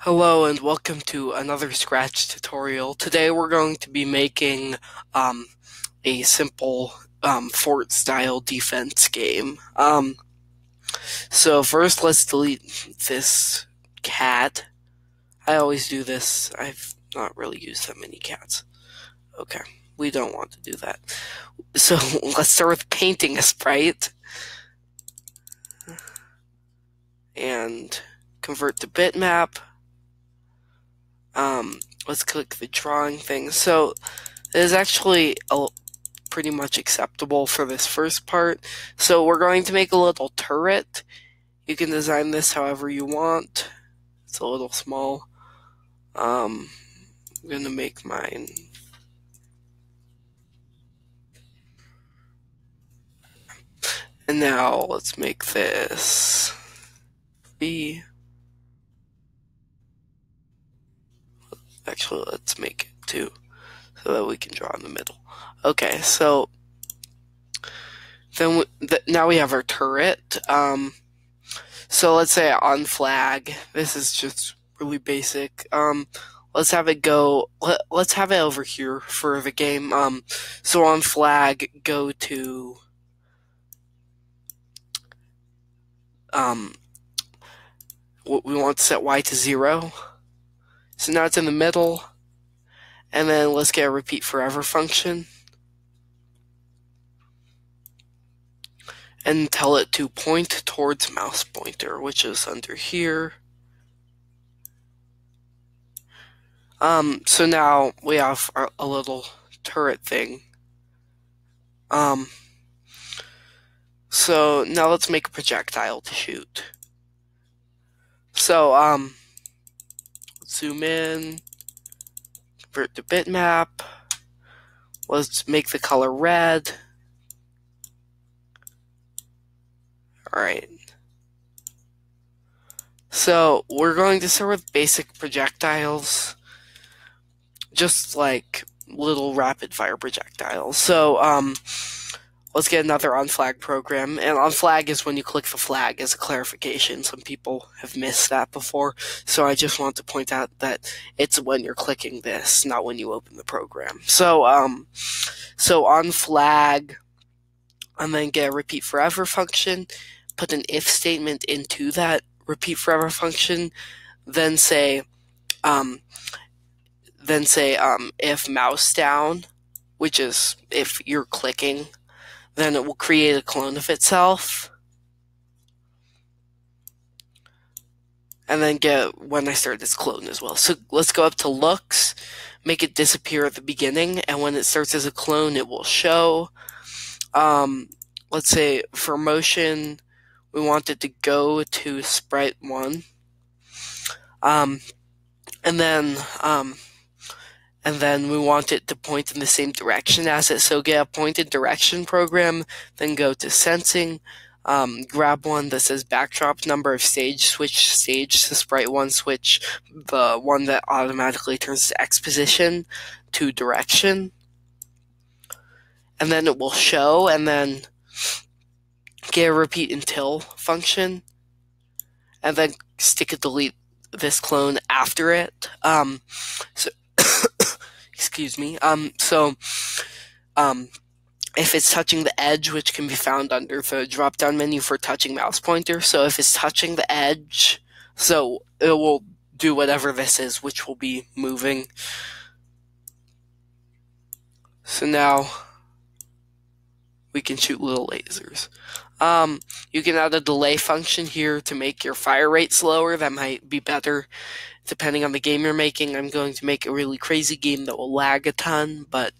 Hello and welcome to another Scratch tutorial. Today we're going to be making um, a simple um, fort style defense game. Um, so first let's delete this cat. I always do this. I've not really used that many cats. Okay, we don't want to do that. So let's start with painting a sprite. And convert to bitmap um, let's click the drawing thing. So it is actually a, pretty much acceptable for this first part. So we're going to make a little turret. You can design this however you want. It's a little small. Um, I'm going to make mine. And now let's make this B. Actually, let's make it two so that we can draw in the middle. Okay, so then we, th now we have our turret. Um, so let's say on flag. This is just really basic. Um, let's have it go. Let, let's have it over here for the game. Um, so on flag, go to um, we want to set y to zero. So now it's in the middle. And then let's get a repeat forever function. And tell it to point towards mouse pointer, which is under here. Um, so now we have our, a little turret thing. Um, so now let's make a projectile to shoot. So, um, zoom in, convert to bitmap. Let's make the color red. Alright. So, we're going to start with basic projectiles. Just like little rapid fire projectiles. So, um, let's get another on flag program. And on flag is when you click the flag as a clarification. Some people have missed that before. So I just want to point out that it's when you're clicking this, not when you open the program. So, um, so on flag, and then get a repeat forever function, put an if statement into that repeat forever function, then say, um, then say, um, if mouse down, which is if you're clicking then it will create a clone of itself. And then get when I start this clone as well. So let's go up to looks, make it disappear at the beginning, and when it starts as a clone, it will show. Um, let's say for motion, we want it to go to sprite one. Um, and then um, and then we want it to point in the same direction as it. So get a pointed direction program, then go to sensing, um, grab one that says backdrop number of stage, switch stage to sprite one, switch the one that automatically turns to X position to direction. And then it will show, and then get a repeat until function, and then stick a delete this clone after it. Um, so excuse me. Um, so, um, if it's touching the edge, which can be found under the drop down menu for touching mouse pointer. So if it's touching the edge, so it will do whatever this is, which will be moving. So now we can shoot little lasers. Um, you can add a delay function here to make your fire rate slower. That might be better depending on the game you're making. I'm going to make a really crazy game that will lag a ton, but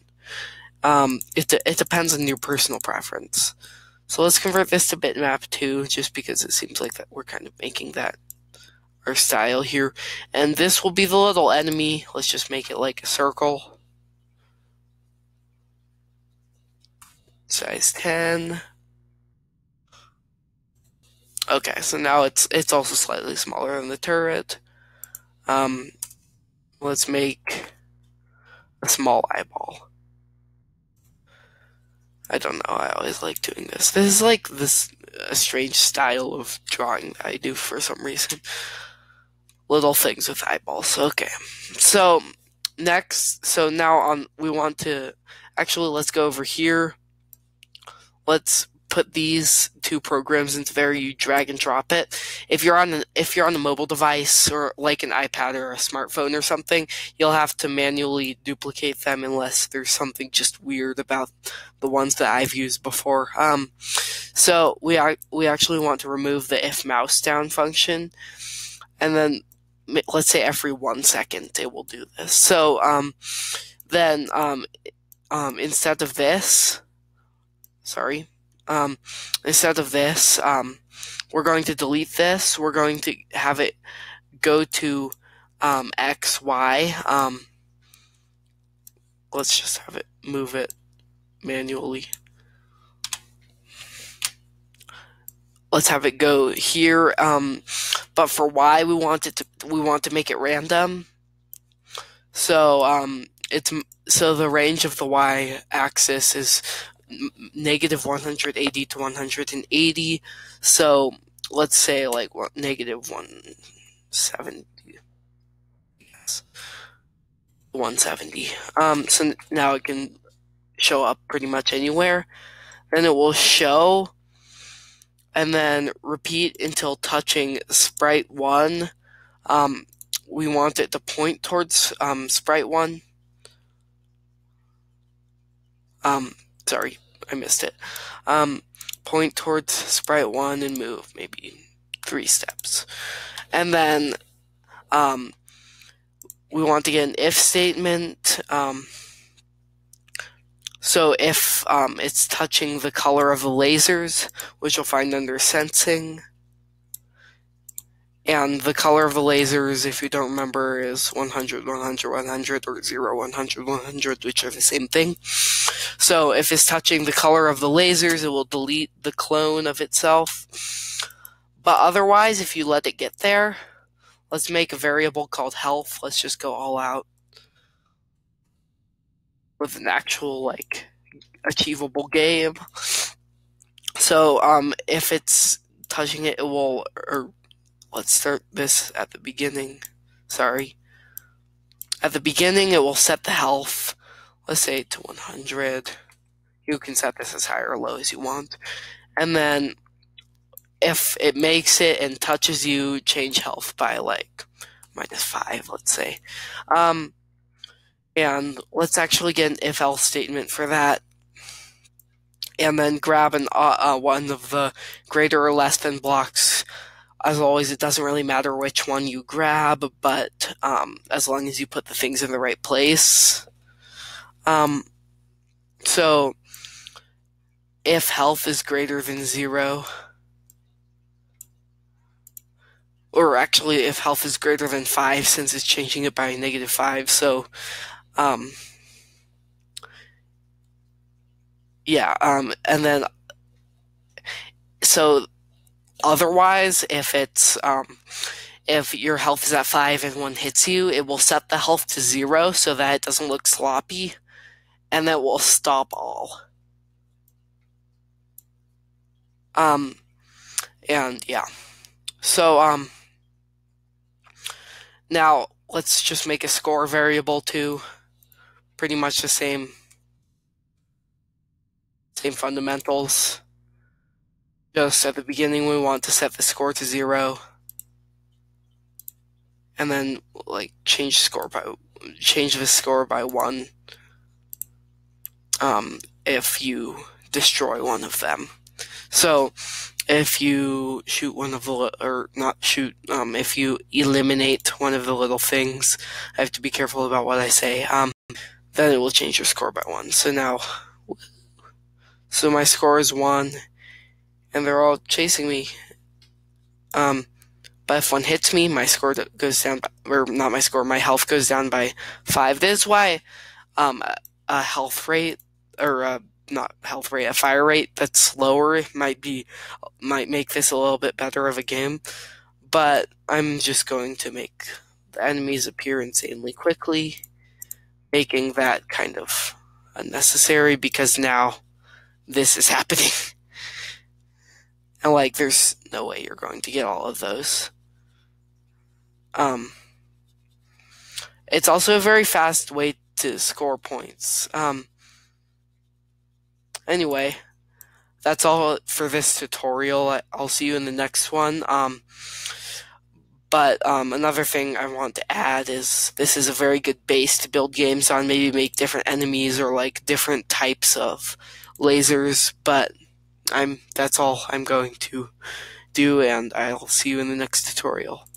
um, it, it depends on your personal preference. So let's convert this to bitmap too, just because it seems like that we're kind of making that our style here. And this will be the little enemy. Let's just make it like a circle. Size 10. Okay, so now it's it's also slightly smaller than the turret. Um, let's make a small eyeball. I don't know. I always like doing this. This is like this a strange style of drawing that I do for some reason. little things with eyeballs. Okay. So next, so now on we want to actually let's go over here. Let's put these two programs into there. You drag and drop it. If you're on an, if you're on a mobile device or like an iPad or a smartphone or something, you'll have to manually duplicate them unless there's something just weird about the ones that I've used before. Um, so we are, we actually want to remove the if mouse down function, and then let's say every one second it will do this. So um, then um, um, instead of this, sorry, um, instead of this, um, we're going to delete this. We're going to have it go to um, X, Y. Um, let's just have it move it manually. Let's have it go here. Um, but for Y, we want it to we want to make it random. So um, it's so the range of the Y axis is negative 180 to 180. So let's say like negative 170. Yes. 170. Um, so now it can show up pretty much anywhere. Then it will show and then repeat until touching sprite 1. Um, we want it to point towards um, sprite 1. Um, sorry, I missed it. Um, point towards sprite one and move maybe three steps. And then um, we want to get an if statement. Um, so if um, it's touching the color of the lasers, which you'll find under sensing, and the color of the lasers, if you don't remember, is 100, 100, 100, or 0, 100, 100, which are the same thing. So if it's touching the color of the lasers, it will delete the clone of itself. But otherwise, if you let it get there, let's make a variable called health. Let's just go all out with an actual, like, achievable game. So, um, if it's touching it, it will, or let's start this at the beginning. Sorry. At the beginning, it will set the health, let's say to 100. You can set this as high or low as you want. And then if it makes it and touches you, change health by like minus 5, let's say. Um, and let's actually get an if else statement for that. And then grab an, uh, uh, one of the greater or less than blocks as always, it doesn't really matter which one you grab, but um, as long as you put the things in the right place. Um, so, if health is greater than zero, or actually, if health is greater than five, since it's changing it by negative five, so, um, yeah, um, and then, so Otherwise, if it's um, if your health is at five and one hits you, it will set the health to zero so that it doesn't look sloppy, and that will stop all. Um, and yeah, so um, now let's just make a score variable too. Pretty much the same, same fundamentals. Just at the beginning, we want to set the score to zero, and then like change score by change the score by one. Um, if you destroy one of them, so if you shoot one of the or not shoot, um, if you eliminate one of the little things, I have to be careful about what I say. Um, then it will change your score by one. So now, so my score is one and they're all chasing me. Um, but if one hits me, my score goes down, or not my score, my health goes down by five. This is why um, a health rate, or a, not health rate, a fire rate that's lower might be might make this a little bit better of a game. But I'm just going to make the enemies appear insanely quickly, making that kind of unnecessary because now this is happening. And like, there's no way you're going to get all of those. Um, it's also a very fast way to score points. Um, anyway, that's all for this tutorial. I'll see you in the next one. Um, but um, another thing I want to add is this is a very good base to build games on. Maybe make different enemies or like different types of lasers. But I'm that's all I'm going to do, and I'll see you in the next tutorial.